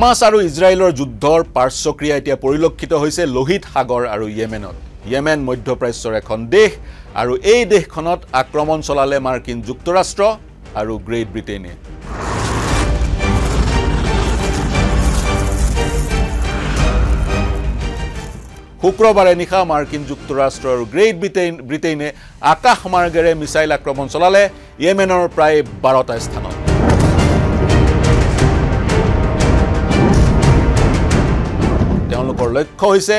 Hamas আৰু ইজৰাইলৰ যুদ্ধৰ পাৰ্শ্বক্ৰিয়া এতিয়া পৰিলক্ষিত হৈছে লোহিত সাগৰ আৰু য়েমেনত য়েমেন মধ্যপ্ৰাচ্যৰ এখন দেশ আৰু এই দেশখনত আক্ৰমণ চলালে মাৰ্কিন যুক্তৰাষ্ট্ৰ আৰু গ্ৰেট ব্ৰিটেইনে। শুক্ৰবাৰে নিশা মাৰ্কিন যুক্তৰাষ্ট্ৰ আৰু গ্ৰেট ব্ৰিটেইন ব্ৰিটেইনে আকাশমাৰ্গেৰে মিছাইল আক্ৰমণ চলালে। য়েমেনৰ প্ৰায় বাৰটা স্থানত। লক্ষ্য হৈছে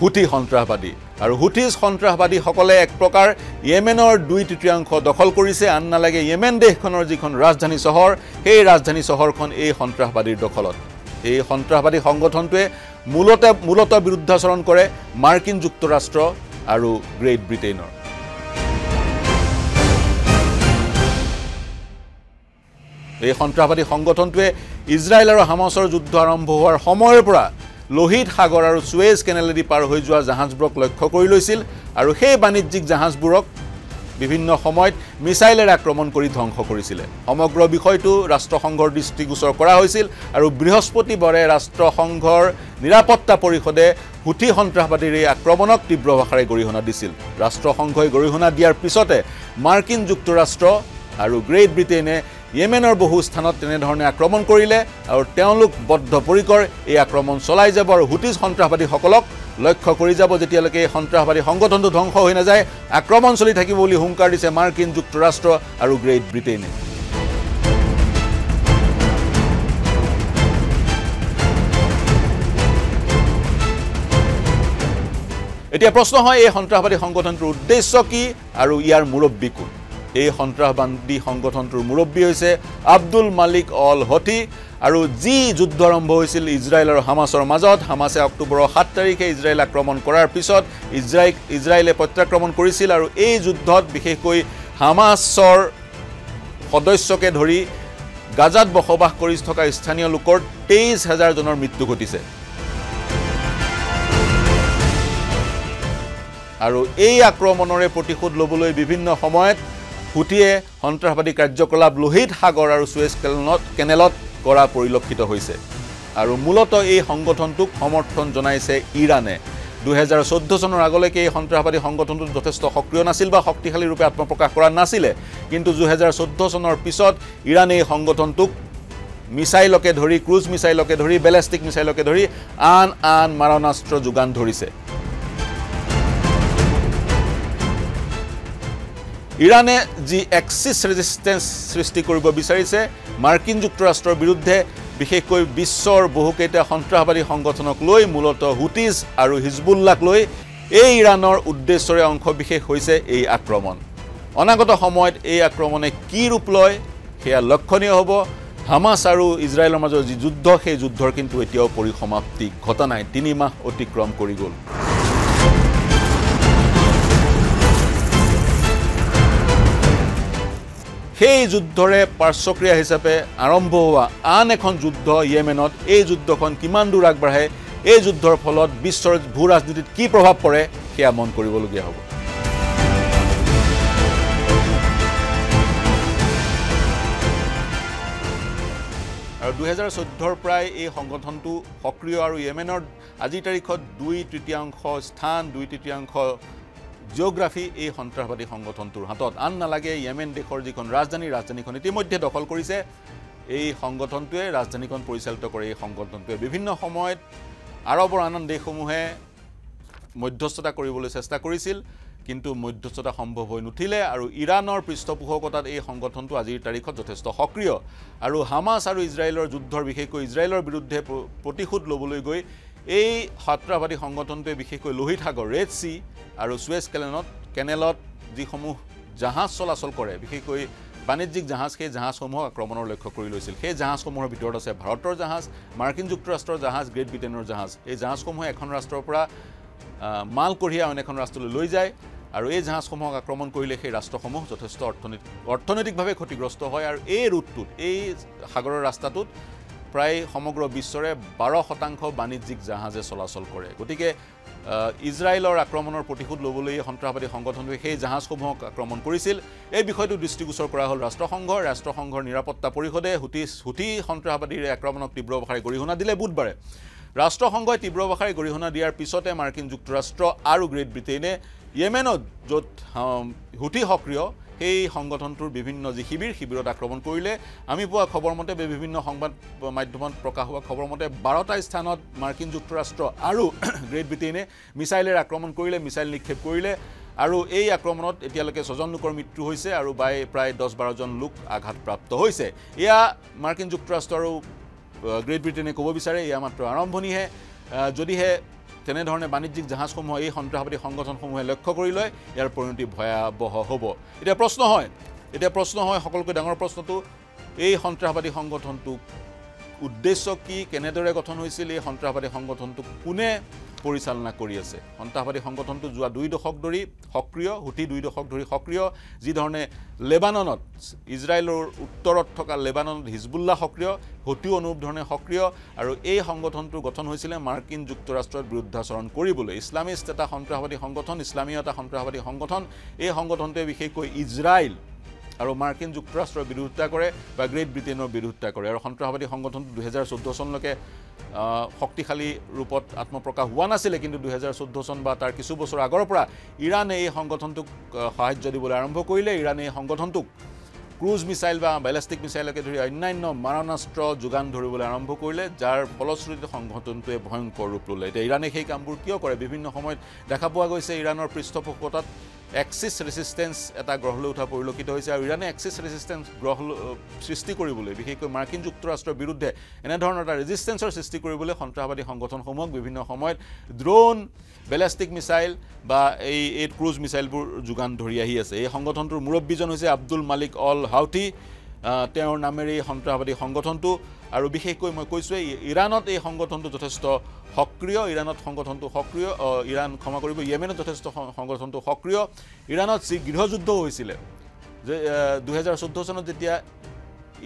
হুথি সন্ত্ৰাসবাদী। আৰু হুথি সন্ত্ৰাসবাদীসকলে এক প্ৰকাৰ য়েমেনৰ দুই তৃতীয়াংশ দখল কৰিছে। আন নালাগে য়েমেন দেশখনৰ যিখন ৰাজধানী চহৰ সেই ৰাজধানী চহৰখন এই সন্ত্ৰাসবাদীৰ দখলত। এই সন্ত্ৰাসবাদী সংগঠনটোৱে মূলতে মূলতঃ বিৰুদ্ধাচৰণ কৰে মাৰ্কিন যুক্তৰাষ্ট্ৰ আৰু গ্ৰেট ব্ৰিটেইনৰ। এই সন্ত্ৰাসবাদী সংগঠনটোৱে ইজৰাইল আৰু হামাছৰ যুদ্ধ আৰম্ভ হোৱাৰ সময়ৰ পৰা লোহিত সাগৰ আৰু চুৱেজ কেনেলেদি পাৰ হৈ যোৱা জাহাজবোৰক লক্ষ্য কৰি লৈছিল আৰু সেই বাণিজ্যিক জাহাজবোৰক বিভিন্ন সময়ত মিছাইলেৰে আক্ৰমণ কৰি ধ্বংস কৰিছিলে। সমগ্ৰ বিষয়টো ৰাষ্ট্ৰসংঘৰ দৃষ্টিগোচৰ কৰা হৈছিল আৰু বৃহস্পতিবাৰে ৰাষ্ট্ৰসংঘৰ নিৰাপত্তা পৰিষদে হুথি সন্ত্ৰাসবাদীৰ এই আক্ৰমণক তীব্ৰ ভাষাৰে গৰিহণা দিছিল। ৰাষ্ট্ৰসংঘই গৰিহণা দিয়াৰ পিছতে মাৰ্কিন যুক্তৰাষ্ট্ৰ আৰু গ্ৰেট ব্ৰিটেইনে য়েমেনৰ বহু স্থানত তেনেধৰণে আক্ৰমণ কৰিলে আৰু তেওঁলোক বদ্ধপৰিকৰ এই আক্ৰমণ চলাই যাব আৰু হুটিজ সন্ত্ৰাসবাদীসকলক লক্ষ্য কৰি যাব যেতিয়ালৈকে এই সন্ত্ৰাসবাদী সংগঠনটো ধ্বংস হৈ নাযায়। আক্ৰমণ চলি থাকিব বুলি হুংকাৰ দিছে মাৰ্কিন যুক্তৰাষ্ট্ৰ আৰু গ্ৰেট ব্ৰিটেইনে। এতিয়া প্ৰশ্ন হয় এই সন্ত্ৰাসবাদী সংগঠনটোৰ উদ্দেশ্য কি আৰু ইয়াৰ মুৰব্বী কোন? এই সন্ত্ৰাসবাদী সংগঠনটোৰ মুৰব্বী হৈছে আব্দুল মালিক অল হঠি আৰু যি যুদ্ধ আৰম্ভ হৈছিল ইজৰাইল আৰু হামাছৰ মাজত হামাছে অক্টোবৰৰ সাত তাৰিখে ইজৰাইল আক্ৰমণ কৰাৰ পিছত ইজৰাইল ইজৰাইলে প্ৰত্যাক্ৰমণ কৰিছিল আৰু এই যুদ্ধত বিশেষকৈ হামাছৰ সদস্যকে ধৰি গাজাত বসবাস কৰি থকা স্থানীয় লোকৰ তেইছ হাজাৰজনৰ মৃত্যু ঘটিছে। আৰু এই আক্ৰমণৰে প্ৰতিশোধ ল'বলৈ বিভিন্ন সময়ত হুটিয়ে সন্ত্ৰাসবাদী কাৰ্যকলাপ লোহিত সাগৰ আৰু চুৱেজ কেনেলত কেনেলত কৰা পৰিলক্ষিত হৈছে। আৰু মূলতঃ এই সংগঠনটোক সমৰ্থন জনাইছে ইৰাণে। দুহেজাৰ চৈধ্য চনৰ আগলৈকে এই সন্ত্ৰাসবাদী সংগঠনটো যথেষ্ট সক্ৰিয় নাছিল বা শক্তিশালী ৰূপে আত্মপ্ৰকাশ কৰা নাছিলে। কিন্তু দুহেজাৰ চৈধ্য চনৰ পিছত ইৰাণে এই সংগঠনটোক মিছাইলকে ধৰি ক্ৰুজ মিছাইলকে ধৰি বেলেষ্টিক মিছাইলকে ধৰি আন আন মাৰণাস্ত্ৰ যোগান ধৰিছে। ইৰাণে যি এক্সিছ ৰেজিষ্টেঞ্চ সৃষ্টি কৰিব বিচাৰিছে মাৰ্কিন যুক্তৰাষ্ট্ৰৰ বিৰুদ্ধে বিশেষকৈ বিশ্বৰ বহুকেইটা সন্ত্ৰাসবাদী সংগঠনক লৈ মূলতঃ হুটিজ আৰু হিজবুল্লাক লৈ এই ইৰাণৰ উদ্দেশ্যৰে অংশবিশেষ হৈছে এই আক্ৰমণ। অনাগত সময়ত এই আক্ৰমণে কি ৰূপ লয় সেয়া লক্ষণীয় হ'ব। হামাছ আৰু ইজৰাইলৰ মাজৰ যি যুদ্ধ সেই যুদ্ধৰ কিন্তু এতিয়াও পৰিসমাপ্তি ঘটা নাই। তিনি মাহ অতিক্ৰম কৰি গ'ল। সেই যুদ্ধৰে পাৰ্শ্বক্ৰিয়া হিচাপে আৰম্ভ হোৱা আন এখন যুদ্ধ য়েমেনত এই যুদ্ধখন কিমান দূৰ আগবাঢ়ে এই যুদ্ধৰ ফলত বিশ্বৰ ভূ ৰাজনীতিত কি প্ৰভাৱ পৰে সেয়া মন কৰিবলগীয়া হ'ব। আৰু দুহেজাৰ চৈধ্যৰ পৰাই এই সংগঠনটো সক্ৰিয় আৰু য়েমেনৰ আজিৰ তাৰিখত দুই তৃতীয়াংশ স্থান দুই তৃতীয়াংশ জিঅ'গ্ৰাফী এই সন্ত্ৰাসবাদী সংগঠনটোৰ হাতত। আন নালাগে য়েমেন দেশৰ যিখন ৰাজধানী ৰাজধানীখন ইতিমধ্যে দখল কৰিছে। এই সংগঠনটোৱে ৰাজধানীখন পৰিচালিত কৰে। এই সংগঠনটোৱে বিভিন্ন সময়ত আৰৱৰ আন আন দেশসমূহে মধ্যস্থতা কৰিবলৈ চেষ্টা কৰিছিল কিন্তু মধ্যস্থতা সম্ভৱ হৈ নুঠিলে আৰু ইৰাণৰ পৃষ্ঠপোষকতাত এই সংগঠনটো আজিৰ তাৰিখত যথেষ্ট সক্ৰিয়। আৰু হামাছ আৰু ইজৰাইলৰ যুদ্ধৰ বিশেষকৈ ইজৰাইলৰ বিৰুদ্ধে প্ৰতিশোধ ল'বলৈ গৈ এই সন্ত্ৰাসবাদী সংগঠনটোৱে বিশেষকৈ লোহিত সাগৰ ৰেড চি আৰু চুৱেজ কেনেলত কেনেলত যিসমূহ জাহাজ চলাচল কৰে বিশেষকৈ বাণিজ্যিক জাহাজ সেই জাহাজসমূহক আক্ৰমণৰ লক্ষ্য কৰি লৈছিল। সেই জাহাজসমূহৰ ভিতৰত আছে ভাৰতৰ জাহাজ মাৰ্কিন যুক্তৰাষ্ট্ৰৰ জাহাজ গ্ৰেট ব্ৰিটেইনৰ জাহাজ। এই জাহাজসমূহে এখন ৰাষ্ট্ৰৰ পৰা মাল কঢ়িয়াই অইন এখন ৰাষ্ট্ৰলৈ লৈ যায় আৰু এই জাহাজসমূহক আক্ৰমণ কৰিলে সেই ৰাষ্ট্ৰসমূহ যথেষ্ট অৰ্থনৈতিক অৰ্থনৈতিকভাৱে ক্ষতিগ্ৰস্ত হয় আৰু এই ৰুটটোত এই সাগৰৰ ৰাস্তাটোত প্ৰায় সমগ্ৰ বিশ্বৰে বাৰ শতাংশ বাণিজ্যিক জাহাজে চলাচল কৰে। গতিকে ইজৰাইলৰ আক্ৰমণৰ প্ৰতিশোধ ল'বলৈ সন্ত্ৰাসবাদী সংগঠনটোৱে সেই জাহাজসমূহক আক্ৰমণ কৰিছিল। এই বিষয়টো দৃষ্টিগোচৰ কৰা হ'ল ৰাষ্ট্ৰসংঘ। ৰাষ্ট্ৰসংঘৰ নিৰাপত্তা পৰিষদে হুটি হুটি সন্ত্ৰাসবাদীৰ আক্ৰমণক তীব্ৰ ভাষাৰে গৰিহণা দিলে বুধবাৰে। ৰাষ্ট্ৰসংঘই তীব্ৰ ভাষাৰে গৰিহণা দিয়াৰ পিছতে মাৰ্কিন যুক্তৰাষ্ট্ৰ আৰু গ্ৰেট ব্ৰিটেইনে য়েমেনত য'ত হুটি সক্ৰিয় সেই সংগঠনটোৰ বিভিন্ন যি শিবিৰ শিবিৰত আক্ৰমণ কৰিলে আমি পোৱা খবৰ মতে বিভিন্ন সংবাদ মাধ্যমত প্ৰকাশ হোৱা খবৰ মতে বাৰটা স্থানত মাৰ্কিন যুক্তৰাষ্ট্ৰ আৰু গ্ৰেট ব্ৰিটেইনে মিছাইলেৰে আক্ৰমণ কৰিলে মিছাইল নিক্ষেপ কৰিলে আৰু এই আক্ৰমণত এতিয়ালৈকে ছজন লোকৰ মৃত্যু হৈছে আৰু বাই প্ৰায় দহ বাৰজন লোক আঘাতপ্ৰাপ্ত হৈছে। এয়া মাৰ্কিন যুক্তৰাষ্ট্ৰ আৰু গ্ৰেট ব্ৰিটেইনে ক'ব বিচাৰে এয়া মাত্ৰ আৰম্ভণিহে। যদিহে তেনেধৰণে বাণিজ্যিক জাহাজসমূহ এই সন্ত্ৰাসবাদী সংগঠনসমূহে লক্ষ্য কৰি লয়। ইয়াৰ পৰিণতি ভয়াৱহ হ'ব। এতিয়া প্ৰশ্ন হয় এতিয়া প্ৰশ্ন হয় সকলোকৈ ডাঙৰ প্ৰশ্নটো এই সন্ত্ৰাসবাদী সংগঠনটো উদ্দেশ্য কি কেনেদৰে গঠন হৈছিল এই সন্ত্ৰাসবাদী সংগঠনটোক কোনে পৰিচালনা কৰি আছে। সন্ত্ৰাসবাদী সংগঠনটো যোৱা দুই দশক ধৰি সক্ৰিয় হুটি দুই দশক ধৰি সক্ৰিয় যিধৰণে লেবাননত ইজৰাইলৰ উত্তৰত থকা লেবাননত হিজবুল্লাহ সক্ৰিয় হুটিও অনুৰূপ ধৰণে সক্ৰিয় আৰু এই সংগঠনটো গঠন হৈছিলে মাৰ্কিন যুক্তৰাষ্ট্ৰত বিৰুদ্ধাচৰণ কৰিবলৈ। ইছলামিষ্ট এটা সন্ত্ৰাসবাদী সংগঠন ইছলামীয় এটা সন্ত্ৰাসবাদী সংগঠন। এই সংগঠনটোৱে বিশেষকৈ ইজৰাইল আৰু মাৰ্কিন যুক্তৰাষ্ট্ৰৰ বিৰোধিতা কৰে বা গ্ৰেট ব্ৰিটেইনৰ বিৰোধিতা কৰে। আৰু সন্ত্ৰাসবাদী সংগঠনটো দুহেজাৰ চৈধ্য চনলৈকে শক্তিশালী ৰূপত আত্মপ্ৰকাশ হোৱা নাছিলে কিন্তু দুহেজাৰ চৈধ্য চন বা তাৰ কিছু বছৰ আগৰ পৰা ইৰাণে এই সংগঠনটোক সাহাৰ্য দিবলৈ আৰম্ভ কৰিলে। ইৰাণে এই সংগঠনটোক ক্ৰুজ মিছাইল বা বেলেষ্টিক মিছাইলকে ধৰি অন্যান্য মাৰণাস্ত্ৰ যোগান ধৰিবলৈ আৰম্ভ কৰিলে যাৰ ফলশ্ৰুতিত সংগঠনটোৱে ভয়ংকৰ ৰূপ ল'লে। এতিয়া ইৰাণে সেই কামবোৰ কিয় কৰে? বিভিন্ন সময়ত দেখা পোৱা গৈছে ইৰাণৰ পৃষ্ঠপোষকতাত এক্সিছ ৰেচিষ্টেঞ্চ এটা গ্ৰহ লৈ উঠা পৰিলক্ষিত হৈছে আৰু ইৰাণে এক্সিছ ৰেচিষ্টেঞ্চ গ্ৰহ সৃষ্টি কৰিবলৈ বিশেষকৈ মাৰ্কিন যুক্তৰাষ্ট্ৰৰ বিৰুদ্ধে এনেধৰণৰ এটা ৰেজিষ্টেঞ্চৰ সৃষ্টি কৰিবলৈ সন্ত্ৰাসবাদী সংগঠনসমূহক বিভিন্ন সময়ত ড্ৰোন বেলেষ্টিক মিছাইল বা এই এই ক্ৰুজ মিছাইলবোৰ যোগান ধৰি আহি আছে। এই সংগঠনটোৰ মুৰব্বীজন হৈছে আব্দুল মালিক অল হাউথি। তেওঁৰ নামেৰে এই সন্ত্ৰাসবাদী সংগঠনটো। আৰু বিশেষকৈ মই কৈছোঁৱেই ইৰাণত এই সংগঠনটো যথেষ্ট সক্ৰিয় ইৰাণত সংগঠনটো সক্ৰিয় ইৰাণ ক্ষমা কৰিব য়েমেনত যথেষ্ট সংগঠনটো সক্ৰিয়। ইৰাণত যি গৃহযুদ্ধ হৈছিলে যে দুহেজাৰ চৈধ্য চনত যেতিয়া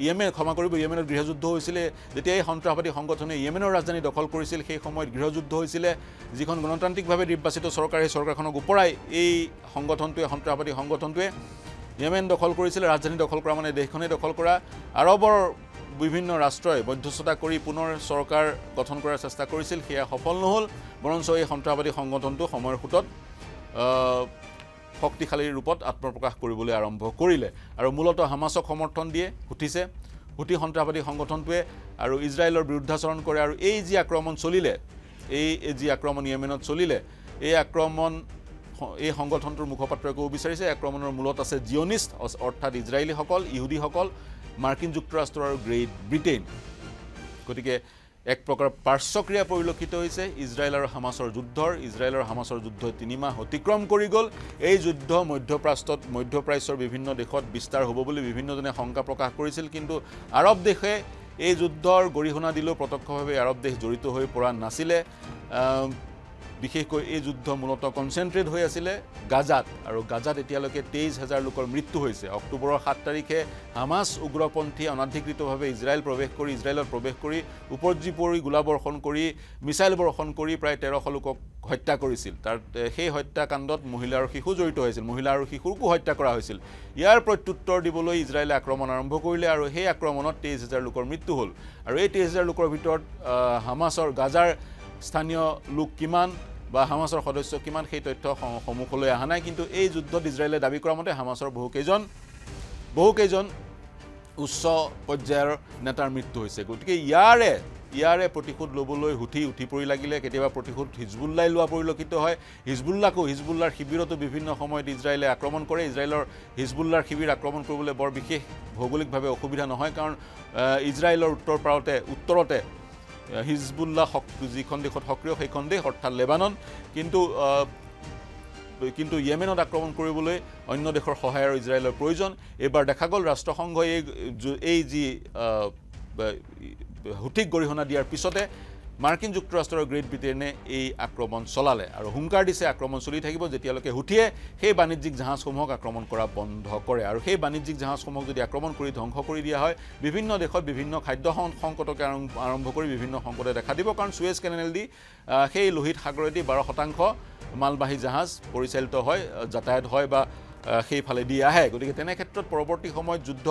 য়েমেন ক্ষমা কৰিব য়েমেনত গৃহযুদ্ধ হৈছিলে যেতিয়া এই সন্ত্ৰাসবাদী সংগঠনে য়েমেনৰ ৰাজধানী দখল কৰিছিল সেই সময়ত গৃহযুদ্ধ হৈছিলে যিখন গণতান্ত্ৰিকভাৱে নিৰ্বাচিত চৰকাৰ সেই চৰকাৰখনক ওপৰাই এই সংগঠনটোৱে সন্ত্ৰাসবাদী সংগঠনটোৱে য়েমেন দখল কৰিছিলে ৰাজধানী দখল কৰা মানে দেশখনেই দখল কৰা। আৰবৰ বিভিন্ন ৰাষ্ট্ৰই মধ্যস্থতা কৰি পুনৰ চৰকাৰ গঠন কৰাৰ চেষ্টা কৰিছিল সেয়া সফল নহ'ল। বৰঞ্চ এই সন্ত্ৰাসবাদী সংগঠনটো সময়ৰ সোঁতত শক্তিশালী ৰূপত আত্মপ্ৰকাশ কৰিবলৈ আৰম্ভ কৰিলে। আৰু মূলতঃ হামাছক সমৰ্থন দিয়ে উঠিছে। হুটি সন্ত্ৰাসবাদী সংগঠনটোৱে আৰু ইজৰাইলৰ বিৰুদ্ধাচৰণ কৰে আৰু এই যি আক্ৰমণ চলিলে এই যি আক্ৰমণ য়েমেনত চলিলে এই আক্ৰমণ এই সংগঠনটোৰ মুখপাত্ৰই ক'ব বিচাৰিছে আক্ৰমণৰ মূলত আছে জিঅনিষ্ট অৰ্থাৎ ইজৰাইলীসকল ইহুদীসকল মাৰ্কিন যুক্তৰাষ্ট্ৰ আৰু গ্ৰেট ব্ৰিটেইন। গতিকে এক প্ৰকাৰ পাৰ্শ্বক্ৰিয়া পৰিলক্ষিত হৈছে। ইজৰাইল আৰু হামাছৰ যুদ্ধৰ। ইজৰাইল আৰু হামাছৰ যুদ্ধই তিনিমাহ অতিক্ৰম কৰি গ'ল। এই যুদ্ধ মধ্যপ্ৰাচ্যত মধ্যপ্ৰাচ্যৰ বিভিন্ন দেশত বিস্তাৰ হ'ব বুলি বিভিন্নজনে শংকা প্ৰকাশ কৰিছিল। কিন্তু আৰৱ দেশে এই যুদ্ধৰ গৰিহণা দিলেও প্ৰত্যক্ষভাৱে আৰৱ দেশ জড়িত হৈ পৰা নাছিলে। বিশেষকৈ এই যুদ্ধ মূলতঃ কনচেনট্ৰেট হৈ আছিলে গাজাত। আৰু গাজাত এতিয়ালৈকে তেইছ হাজাৰ লোকৰ মৃত্যু হৈছে। অক্টোবৰৰ সাত তাৰিখে হামাছ উগ্ৰপন্থীয়ে অনাধিকৃতভাৱে ইজৰাইল প্ৰৱেশ কৰি ইজৰাইলত প্ৰৱেশ কৰি উপৰ্জী পৰি গোলাবৰ্ষণ কৰি মিছাইল বৰ্ষণ কৰি প্ৰায় তেৰশ লোকক হত্যা কৰিছিল। তাৰ সেই হত্যাকাণ্ডত মহিলা আৰু শিশু জড়িত হৈছিল। মহিলা আৰু শিশুকো হত্যা কৰা হৈছিল। ইয়াৰ প্ৰত্যুত্তৰ দিবলৈ ইজৰাইলে আক্ৰমণ আৰম্ভ কৰিলে আৰু সেই আক্ৰমণত তেইছ হাজাৰ লোকৰ মৃত্যু হ'ল। আৰু এই তেইছ হাজাৰ লোকৰ ভিতৰত হামাছৰ গাজাৰ স্থানীয় লোক কিমান? বা হামাছৰ সদস্য কিমান সেই তথ্য সন্মুখলৈ অহা নাই কিন্তু এই যুদ্ধত ইজৰাইলে দাবী কৰা মতে হামাছৰ বহুকেইজন বহুকেইজন উচ্চ পৰ্যায়ৰ নেতাৰ মৃত্যু হৈছে। গতিকে ইয়াৰে ইয়াৰে প্ৰতিশোধ ল'বলৈ হুঠি উঠি পৰি লাগিলে কেতিয়াবা প্ৰতিশোধ হিজবুল্লাই লোৱা পৰিলক্ষিত হয়। হিজবুল্লাকো হিজবুল্লাৰ শিবিৰতো বিভিন্ন সময়ত ইজৰাইলে আক্ৰমণ কৰে। ইজৰাইলৰ হিজবুল্লাৰ শিবিৰ আক্ৰমণ কৰিবলৈ বৰ বিশেষ ভৌগোলিকভাৱে অসুবিধা নহয় কাৰণ ইজৰাইলৰ উত্তৰ পাৰতে উত্তৰতে হিজবুল্লাহ যিখন দেশত সক্ৰিয় সেইখন দেশ অৰ্থাৎ লেবানন। কিন্তু কিন্তু য়েমেনত আক্ৰমণ কৰিবলৈ অন্য দেশৰ সহায়ৰ ইজৰাইলৰ প্ৰয়োজন। এইবাৰ দেখা গ'ল ৰাষ্ট্ৰসংঘই এই এই যি সঠিক গৰিহণা দিয়াৰ পিছতে মাৰ্কিন যুক্তৰাষ্ট্ৰৰ গ্ৰেট ব্ৰিটেইনে এই আক্ৰমণ চলালে আৰু হুংকাৰ দিছে আক্ৰমণ চলি থাকিব যেতিয়ালৈকে হুথিয়ে সেই বাণিজ্যিক জাহাজসমূহক আক্ৰমণ কৰা বন্ধ কৰে। আৰু সেই বাণিজ্যিক জাহাজসমূহক যদি আক্ৰমণ কৰি ধ্বংস কৰি দিয়া হয় বিভিন্ন দেশত বিভিন্ন খাদ্য সংকটকে আৰম্ভ কৰি বিভিন্ন সংকটে দেখা দিব। কাৰণ চুৱেজ কেনেলেদি সেই লোহিত সাগৰেদি বাৰ শতাংশ মালবাহী জাহাজ পৰিচালিত হয় যাতায়াত হয় বা সেইফালে দি আহে। গতিকে তেনে ক্ষেত্ৰত পৰৱৰ্তী সময়ত যুদ্ধ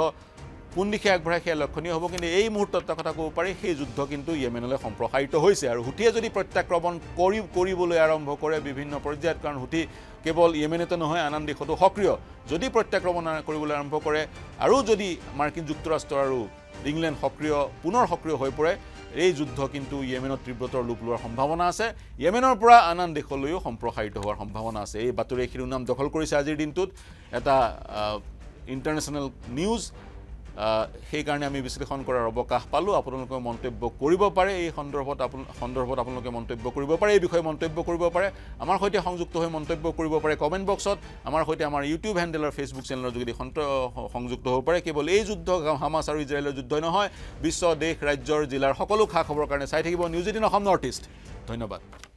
কোন দিশে আগবঢ়ায় সেয়া লক্ষণীয় হ'ব কিন্তু এই মুহূৰ্তত কথা ক'ব পাৰি সেই যুদ্ধ কিন্তু য়েমেনলৈ সম্প্ৰসাৰিত হৈছে আৰু হুটিয়ে যদি প্ৰত্যাক্ৰমণ কৰি কৰিবলৈ আৰম্ভ কৰে বিভিন্ন পৰ্যায়ত কাৰণ হুটি কেৱল য়েমেনতে নহয় আন আন দেশতো সক্ৰিয়। যদি প্ৰত্যাক্ৰমণ কৰিবলৈ আৰম্ভ কৰে আৰু যদি মাৰ্কিন যুক্তৰাষ্ট্ৰ আৰু ইংলেণ্ড সক্ৰিয় পুনৰ সক্ৰিয় হৈ পৰে এই যুদ্ধ কিন্তু য়েমেনত তীব্ৰতৰ লোপ লোৱাৰ সম্ভাৱনা আছে। য়েমেনৰ পৰা আন আন দেশলৈও সম্প্ৰসাৰিত হোৱাৰ সম্ভাৱনা আছে। এই বাতৰিয়ে শিৰোনাম দখল কৰিছে আজিৰ দিনটোত। এটা ইণ্টাৰনেশ্যনেল নিউজ সেইকাৰণে আমি বিশ্লেষণ কৰাৰ অৱকাশ পালোঁ। আপোনালোকে মন্তব্য কৰিব পাৰে। এই সন্দৰ্ভত আপোন সন্দৰ্ভত আপোনালোকে মন্তব্য কৰিব পাৰে এই বিষয়ে মন্তব্য কৰিব পাৰে। আমাৰ সৈতে সংযুক্ত হৈ মন্তব্য কৰিব পাৰে কমেণ্ট বক্সত। আমাৰ সৈতে আমাৰ ইউটিউব হেণ্ডেলৰ ফেচবুক চেনেলৰ যোগেদি সংযুক্ত হ'ব পাৰে। কেৱল এই যুদ্ধ হামাছ আৰু ইজৰাইলৰ যুদ্ধই নহয় বিশ্ব দেশ ৰাজ্যৰ জিলাৰ সকলো খা খবৰৰ কাৰণে চাই থাকিব। News eighteen Assam north east. ধন্যবাদ।